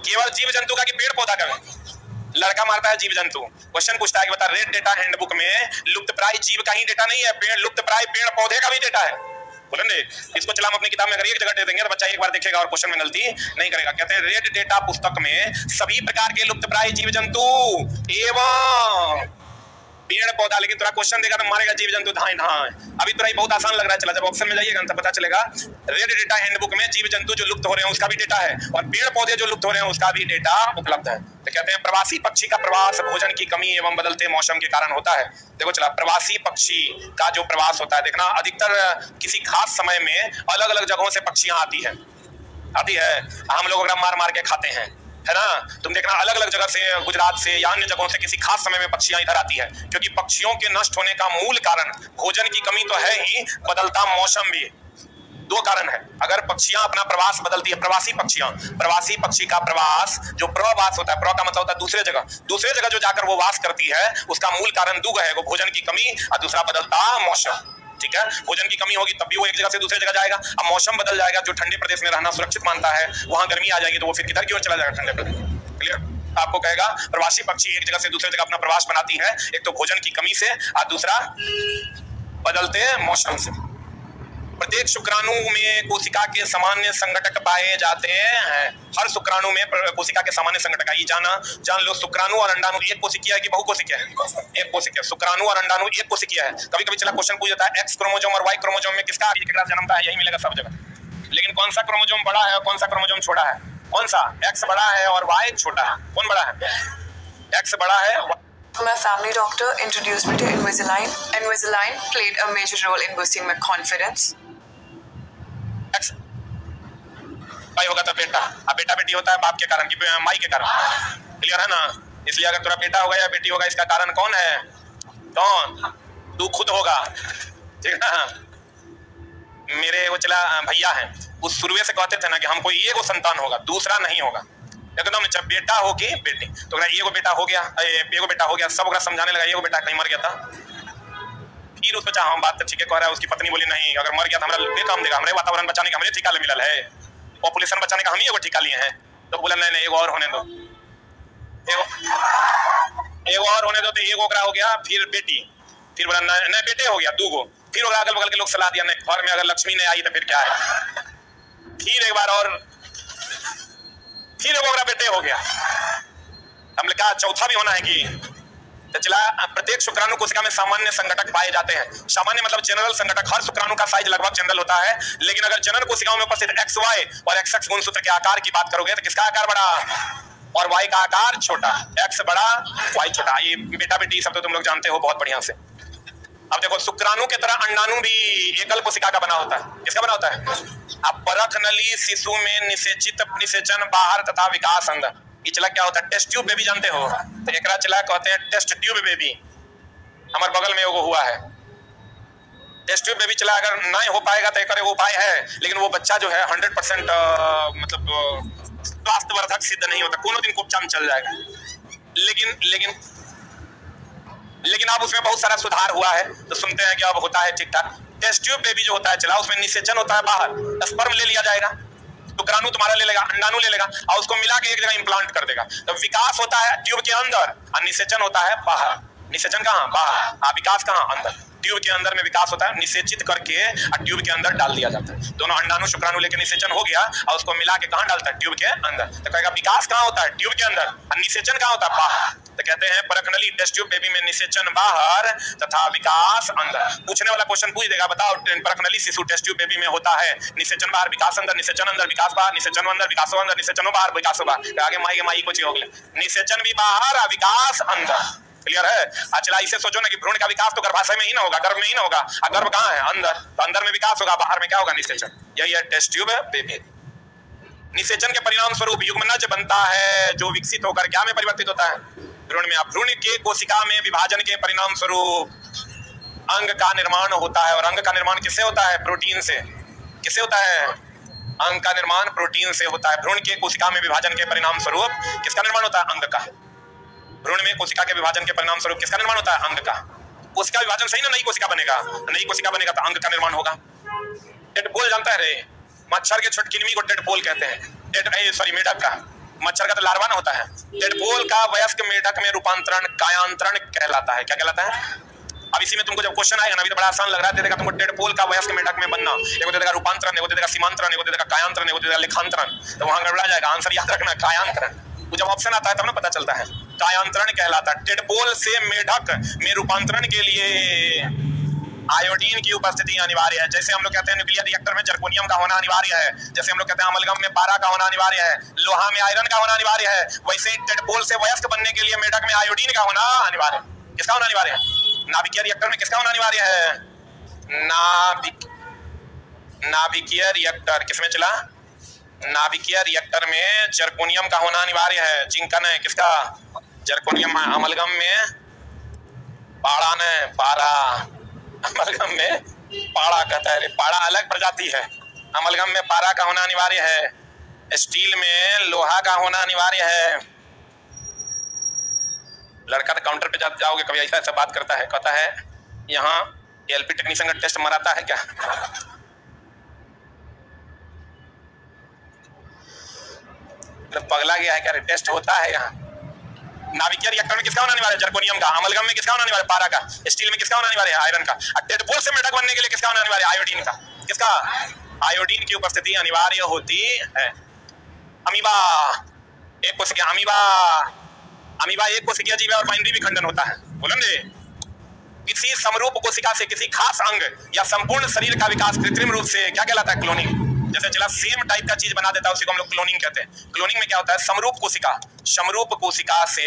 केवल जीव जंतु का कि पेड़ पौधा का? लड़का मारता है जीव जंतु क्वेश्चन पूछता है कि बता रेड डेटा हैंडबुक में लुप्त प्राय जीव का ही डेटा नहीं है, पेड़ लुप्त प्राय पेड़ पौधे का भी डेटा है। बोलेंगे इसको चला हम अपनी किताब में अगर एक जगह दे देंगे तो बच्चा एक बार देखेगा और क्वेश्चन में गलती नहीं करेगा। कहते हैं रेड डेटा पुस्तक में सभी प्रकार के लुप्त प्राय जीव जंतु एवं पेड़ पौधा, लेकिन थोड़ा क्वेश्चन देगा तो मारेगा जीव जंतु धाए धाए अभी थोड़ा बहुत आसान लग रहा है, चला जब ऑप्शन में जाइएगा तो पता चलेगा। रेड डेटा हैंडबुक में जीव जंतु जो लुप्त हो रहे हैं, उसका भी डेटा है, और पेड़ पौधे जो लुप्त हो रहे हैं, उसका भी डेटा उपलब्ध है। तो कहते हैं, प्रवासी पक्षी का प्रवास भोजन की कमी एवं बदलते मौसम के कारण होता है। देखो, चला, प्रवासी पक्षी का जो प्रवास होता है, देखना, अधिकतर, किसी खास समय में अलग अलग जगहों से पक्षियाँ आती है। आती है। हम लोग अगर मार मार के खाते हैं है ना? तुम देखना अलग अलग जगह से, गुजरात से या अन्य जगहों से किसी खास समय में पक्षियाँ इधर आती है। क्योंकि पक्षियों के नष्ट होने का मूल कारण भोजन की कमी तो है ही, बदलता मौसम भी। दो कारण है। अगर पक्षियाँ अपना प्रवास बदलती है, प्रवासी पक्षियाँ, प्रवासी पक्षी का प्रवास, जो प्रवास होता है प्र का मतलब होता है दूसरे जगह। दूसरे जगह जो जाकर वो वास करती है, उसका मूल कारण दो है, वो भोजन की कमी, और दूसरा बदलता मौसम। ठीक है? भोजन की कमी होगी, तब भी वो एक जगह से दूसरी जगह जाएगा। अब मौसम बदल जाएगा, जो ठंडे प्रदेश में रहना सुरक्षित मानता है, वहाँ गर्मी आ जाएगी तो वो फिर किधर की ओर चला जाएगा ठंडे प्रदेश? क्लियर आपको कहेगा, प्रवासी पक्षी एक जगह से दूसरे जगह अपना प्रवास बनाती है, एक तो भोजन की कमी से, और दूसरा बदलते मौसम से। प्रत्येक शुक्राणु में कोशिका के सामान्य संगठक पाए जाते हैं। हर शुक्राणु में कोशिका के सामान्य संगठक ये जाना, जान लो, शुक्राणु और अंडाणु एक कोशिकिया है कि बहु कोशिकिया है? एक कोशिकिया। शुक्राणु और अंडाणु एक कोशिकिया है। कभी कभी चला क्वेश्चन पूछ जाता है एक्स क्रोमोजोम और वाई क्रोमोजोम में किसका जन्मता है यही मिलेगा सब जगह। लेकिन कौन सा क्रोमोजोम बड़ा है और कौन सा क्रोमोजोम छोटा है? कौन सा? एक्स बड़ा है और वाई छोटा है। कौन बड़ा है? एक्स बड़ा है My family doctor introduced me to Invisalign. Invisalign played a major role in boosting my confidence. भाई होगा तो बेटा। अब बेटा बेटी होता है, बाप के कारण की, माई के कारण। क्लियर है ना? इसलिए अगर तेरा बेटा होगा या बेटी होगा, इसका कारण कौन है? कौन? तू खुद होगा। ठीक है मेरे वो चला, भैया है। उस शुरुए से कहते थे ना कि हमको ये को संतान होगा, दूसरा नहीं होगा। एकदम जब बेटा हो होगी, बेटी तो ये को बेटा हो गया ये को बेटा हो गया, सब समझाने लगा, ये को बेटा कहीं मर गया था। फिर उसको चाह, हम बात तो ठीक है, कह रहा है, उसकी पत्नी बोली, नहीं, अगर मर गया तो हमारा ये काम देगा हमारे वातावरण बचाने का, हमें ठिका मिलल है। पॉपुलेशन बचाने का, हम ही एगो ठिका लिए हैं। तो बोला, नहीं नहीं एगो और होने दो। एगो और होने दो तो एगो ओकरा हो गया, फिर बेटी। फिर बोला, नहीं बेटे हो गया दू गो फिर अगल बगल के लोग सलाह दिया, नहीं, घर में अगर लक्ष्मी नहीं आई तो फिर क्या है? फिर एक बार और फिर एगो ओकरा बेटे हो गया। हमने कहा, चौथा भी होना है कि तो चला प्रत्येक शुक्राणु कोशिका में सामान्य संगठक पाए जाते हैं। सामान्य मतलब जनरल संगठक, हर शुक्राणु का साइज़ लगभग जनरल होता है। लेकिन अगर जनरल कोशिकाओं में उपस्थित एक्स वाई और एक्स एक्स गुणसूत्र के आकार की बात करोगे तो किसका आकार बड़ा? और वाई का आकार छोटा। एक्स बड़ा वाई छोटा। ये बेटा बेटी सब तो तुम लोग जानते हो बहुत बढ़िया से। अब देखो, शुक्राणु के तरह अंडाणु भी एकल कोशिका का बना होता है। किसका बना होता है? अब परख नली, शिशु में निषेचित निषेचन, बाहर तथा विकास अंदर ये चला क्या होता है? टेस्ट ट्यूब बेबी जानते हो। तो एकरा चला कहते हैं टेस्ट ट्यूब बेबी हमारे बगल में एगो हुआ है। टेस्ट ट्यूब बेबी चला अगर नहीं हो पाएगा तो एक उपाय है। लेकिन वो बच्चा जो है, हंड्रेड परसेंट मतलब स्वास्थ्यवर्धक सिद्ध नहीं होता। कोनो दिन कोपचा चल जाएगा। लेकिन लेकिन लेकिन अब उसमें बहुत सारा सुधार हुआ है तो सुनते हैं कि अब होता है ठीक ठाक टेस्ट ट्यूब बेबी जो होता है चला, उसमें निषेचन होता है बाहर। स्पर्म ले लिया जाएगा शुक्राणु तुम्हारा ले लेगा, अंडाणु ले लेगा, और उसको मिला के एक जगह इम्प्लांट कर देगा। तो विकास होता है ट्यूब के अंदर, और निषेचन होता है बाहर। निषेचन कहाँ? बाहर। हाँ विकास कहाँ? अंदर। ट्यूब के अंदर में विकास होता है, निषेचित करके और ट्यूब के अंदर डाल दिया जाता है। दोनों अंडाणु, शुक्राणु लेके निषेचन हो गया और उसको मिला के कहाँ डालता है? ट्यूब के अंदर। तो कहेगा, विकास कहाँ होता है? ट्यूब के अंदर। और निषेचन कहाँ होता है? बाहर। तो कहते हैं, परखनली टेस्ट ट्यूब बेबी में निषेचन बाहर तथा विकास अंदर। पूछने वाला क्वेश्चन पूछ देगा, बताओ परखनली शिशु टेस्ट ट्यूब बेबी में होता है। निषेचन बाहर, विकास अंदर, निषेचन अंदर, विकास बाहर, निषेचन अंदर, विकास अंदर, निषेचन बाहर, विकास बाहर। आगे माई के माई कुछ हो गया निषेचन भी बाहर, विकास अंदर। क्लियर है? अच्छा इसे सोचो ना कि भ्रूण का विकास तो गर्भाशय में ही ना होगा, गर्भ में ही ना होगा। गर्भ कहाँ है? अंदर। तो अंदर में विकास होगा, बाहर में क्या होगा? निषेचन। यही है टेस्ट ट्यूब बेबी निषेचन के परिणाम स्वरूप युग्मनज बनता है, जो विकसित होकर क्या में परिवर्तित होता है? भ्रूण में। भ्रूण के कोशिका में विभाजन के परिणाम स्वरूप अंग का निर्माण होता है। और अंग का निर्माण किससे होता है? प्रोटीन से। किससे होता है? अंग का निर्माण प्रोटीन से होता है। भ्रूण के कोशिका में विभाजन के परिणाम स्वरूप किसका निर्माण होता है? अंग का। भ्रूण में कोशिका के विभाजन के परिणाम स्वरूप किसका निर्माण होता है? अंग का। कोशिका विभाजन सही ना नई कोशिका बनेगा? नई कोशिका बनेगा तो अंग का निर्माण होगा। टेटपोल जानता है रे? मच्छर के छुटकिनमी को टेटपोल कहते हैं। टेट सॉरी मेढक का। मच्छर का तो लार्वा ना होता है। टेटपोल का वयस्क मेढक में रूपांतरण, कायांतरण कहलाता है। क्या कहलाता है? अब इसी में तुमको जब क्वेश्चन आएगा ना, अभी तो बड़ा आसान लग रहा है। देगा तुमको टेडपोल का वयस्क मेढक में बनना एगो दे देगा रूपांतरण एगो दे देगा सीमांतरण एगो दे देगा कायांतरण एगो दे देगा लेखांतरण तो वहाँ गड़बड़ा जाएगा। आंसर याद रखना, कायांतरण। वो जब ऑप्शन आता है, तब ना पता चलता है। कायांतरण कहलाता टेडपोल से मेढक में रूपांतरण के लिए आयोडीन की उपस्थिति अनिवार्य है। जैसे हम लोग कहते हैं न्यूक्लियर रिएक्टर में जर्कोनियम का होना अनिवार्य है। जैसे हम लोग कहते हैं अमलगम में पारा का होना अनिवार्य है। लोहा में आयरन का होना अनिवार्य है। वैसे टेडपोल से वयस्क बनने के लिए मेढक में आयोडीन का होना अनिवार्य है। किसका होना अनिवार्य है? नाभिकीय रिएक्टर में किसका होना अनिवार्य है? नाभिक नाभिकीय रिएक्टर। किसमें चला? नाभिकीय रिएक्टर में जर्कोनियम का होना अनिवार्य है। जिंकन है। किसका? जर्कोनियम अमलगम में पाड़ा ने पारा अमलगम में पाड़ा कहता है। पाड़ा अलग प्रजाति है। अमलगम में पारा का होना अनिवार्य है। स्टील में लोहा का होना अनिवार्य है। लड़का तो काउंटर पे जा, जाओगे कभी ऐसा ऐसा बात करता है। कहता है यहाँ एलपी टेक्नीशियन का टेस्ट मराता है क्या? मतलब पगला गया है क्या टेस्ट होता है यहाँ। नाभिकीय रिएक्टर में किसका अनिवार्य है? जर्कोनियम का अमलगम में किसका होना अनिवार्य पारा का स्टील में किसका अनिवार्य है? आयरन का। टेडपोल से मेढक बनने के लिए किसका होना अनिवार्य आयोडीन का। किसका? आयोडीन की उपस्थिति अनिवार्य होती है। अमीबा, एक कोशिका, अमीबा अमीबा एक कोशिकीय जीव है और बाइनरी विखंडन होता है। बोलेंगे किसी समरूप कोशिका से किसी खास अंग या संपूर्ण शरीर का विकास कृत्रिम रूप से क्या कहलाता है? क्लोनिंग जैसे चला सेम टाइप का चीज़ बना देता है, उसी को हम लोग क्लोनिंग कहते हैं। क्लोनिंग में क्या होता है? समरूप कोशिका। समरूप कोशिका से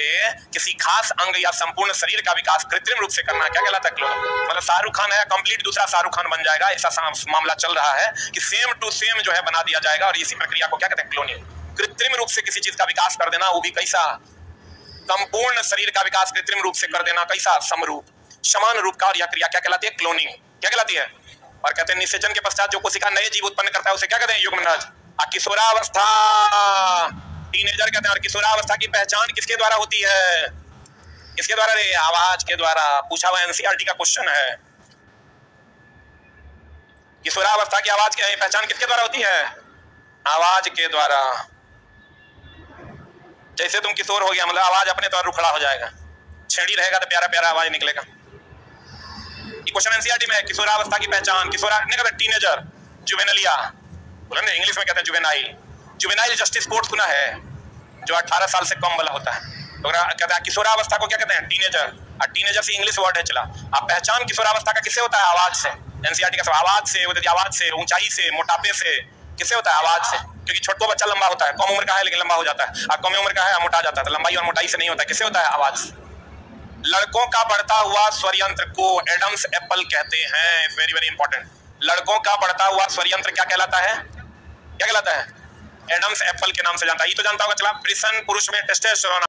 किसी खास अंग या संपूर्ण शरीर का विकास कृत्रिम रूप से करना क्या कहलाता है क्लोनिंग मतलब शाहरुख खान है कंप्लीट दूसरा शाहरुख खान बन जाएगा। ऐसा मामला चल रहा है कि सेम टू सेम जो है बना दिया जाएगा और इसी प्रक्रिया को क्या कहते हैं क्लोनिंग कृत्रिम रूप से किसी चीज़ का विकास कर देना, वो भी कैसा? संपूर्ण शरीर का विकास कृत्रिम रूप से कर देना, कैसा? समरूप। समान रूप का और यह क्रिया क्या कहलाती है? क्लोनिंग क्या कहलाती है? और कहते हैं, निषेचन के पश्चात जो कोशिका नए जीव उत्पन्न करता है, उसे क्या कहते हैं युग्मनज किशोरावस्था। टीनेजर कहते हैं, और किशोरावस्था की पहचान किसके द्वारा होती है? किसके द्वारा रे? आवाज़ के द्वारा। पूछा हुआ एनसीआरटी का क्वेश्चन है। किशोरावस्था की आवाज़ की, पहचान किसके द्वारा होती है? आवाज़ के द्वारा। जैसे तुम किशोर हो गया मतलब आवाज़ अपने तौर रुखड़ा हो जाएगा। छेड़ी रहेगा तो प्यारा प्यारा आवाज़ निकलेगा। क्वेश्चन एनसीआरटी में है किशोरावस्था की पहचान, किशोरा नहीं कहते टीनेजर जुवेनलिया बोला ना इंग्लिश में कहते हैं जुवेनाइल जुवेनाइल जस्टिस कोर्ट सुना है, जो 18 साल से कम वाला होता है। तो कहते हैं किशोरावस्था को क्या कहते हैं? टीनेजर और टीनेजर से इंग्लिश वर्ड है, चला। आप पहचान किशोरावस्था का किससे होता है? आवाज़ से। एनसीआरटी का आवाज़ से आवाज़ से, ऊंचाई से, मोटापे से। किससे होता है? आवाज़ से। क्योंकि छोटो बच्चा लंबा होता है, कम उम्र का है, लेकिन लंबा हो जाता है। और कम उम्र का है, मोटा जाता है तो लंबाई और मोटाई से नहीं होता किससे होता है? आवाज़ से। लड़कों का बढ़ता हुआ स्वरयंत्र को एडम्स एप्पल कहते हैं। वेरी वेरी इंपॉर्टेंट लड़कों का बढ़ता हुआ स्वरयंत्र क्या कहलाता है? क्या कहलाता है? एडम्स एप्पल के नाम से जानता है। ये तो जानता होगा, चला। प्रिसन पुरुष में टेस्टेस्टेरोन